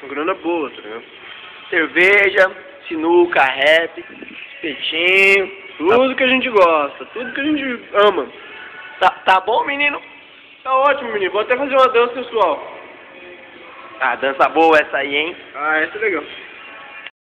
Uma grana boa, tá ligado? Cerveja, sinuca, rap, espetinho. Tudo tá que a gente gosta, tudo que a gente ama. Tá, tá bom, menino? Tá ótimo, menino. Vou até fazer uma dança sensual. Ah, dança boa essa aí, hein? Ah, essa é legal.